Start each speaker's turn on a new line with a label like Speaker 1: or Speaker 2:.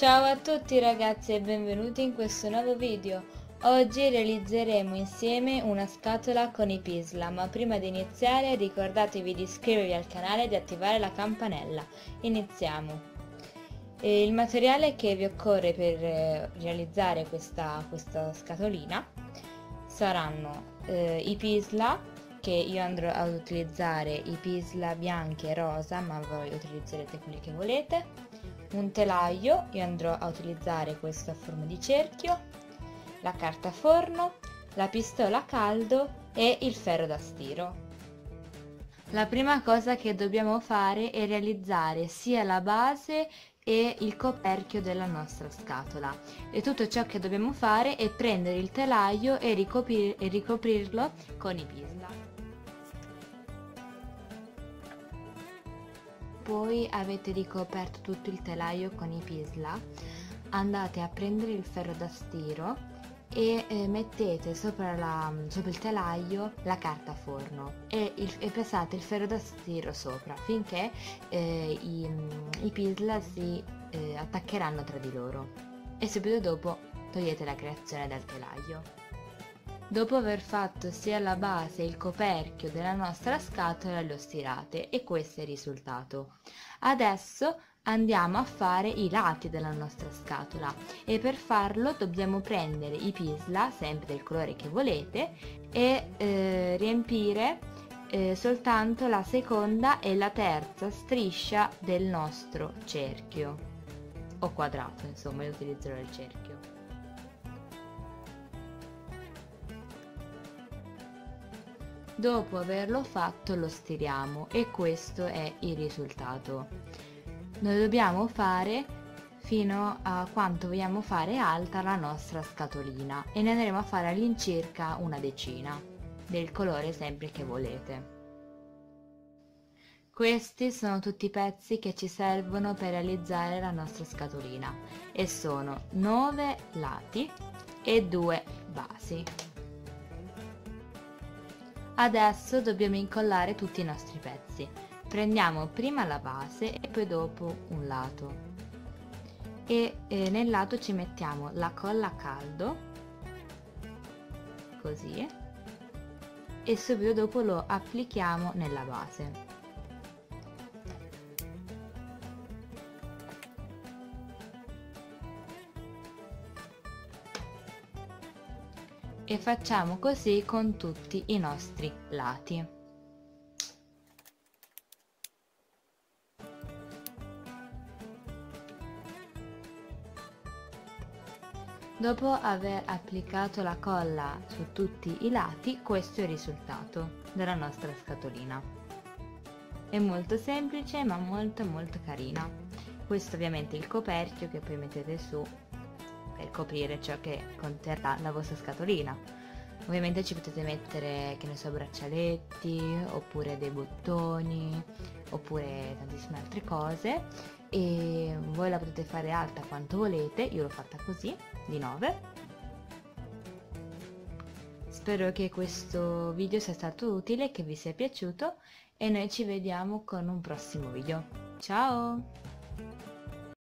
Speaker 1: Ciao a tutti ragazzi e benvenuti in questo nuovo video. Oggi realizzeremo insieme una scatola con i Pisla, ma prima di iniziare ricordatevi di iscrivervi al canale e di attivare la campanella. Iniziamo. E il materiale che vi occorre per eh, realizzare questa, questa scatolina saranno eh, i Pisla, che io andrò ad utilizzare i Pisla bianchi e rosa, ma voi utilizzerete quelli che volete un telaio, io andrò a utilizzare questo a forma di cerchio, la carta forno, la pistola a caldo e il ferro da stiro. La prima cosa che dobbiamo fare è realizzare sia la base e il coperchio della nostra scatola e tutto ciò che dobbiamo fare è prendere il telaio e, ricoprir e ricoprirlo con i pisla. Poi avete ricoperto tutto il telaio con i pisla andate a prendere il ferro da stiro e eh, mettete sopra, la, sopra, il telaio la carta forno e, il, e, pesate il ferro da stiro sopra finché eh, i, i pisla si eh, attaccheranno tra di loro e subito dopo togliete la creazione dal telaio. Dopo aver fatto sia la base il coperchio della nostra scatola lo stirate e questo è il risultato. Adesso andiamo a fare i lati della nostra scatola e per farlo dobbiamo prendere i pisla, sempre del colore che volete, e eh, riempire eh, soltanto la seconda e la terza striscia del nostro cerchio o quadrato, insomma io utilizzerò il cerchio. Dopo averlo fatto lo stiriamo e questo è il risultato. Noi dobbiamo fare fino a quanto vogliamo fare alta la nostra scatolina e ne andremo a fare all'incirca una decina del colore sempre che volete. Questi sono tutti i pezzi che ci servono per realizzare la nostra scatolina e sono 9 lati e 2 basi. Adesso dobbiamo incollare tutti i nostri pezzi. Prendiamo prima la base e poi dopo un lato e eh, nel lato ci mettiamo la colla a caldo così e subito dopo lo applichiamo nella base. E facciamo così con tutti i nostri lati. Dopo aver applicato la colla su tutti i lati, questo è il risultato della nostra scatolina. È molto semplice ma molto molto carina. Questo ovviamente è il coperchio che poi mettete su per coprire ciò che conterrà la vostra scatolina. Ovviamente ci potete mettere, che ne so, braccialetti, oppure dei bottoni, oppure tantissime altre cose e voi la potete fare alta quanto volete, io l'ho fatta così, di 9. Spero che questo video sia stato utile, che vi sia piaciuto e noi ci vediamo con un prossimo video. Ciao!